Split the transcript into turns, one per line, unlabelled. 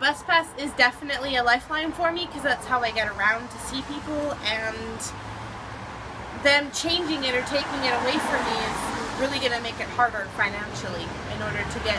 Bus pass is definitely a lifeline for me because that's how I get around to see people and them changing it or taking it away from me is really going to make it harder financially in order to get.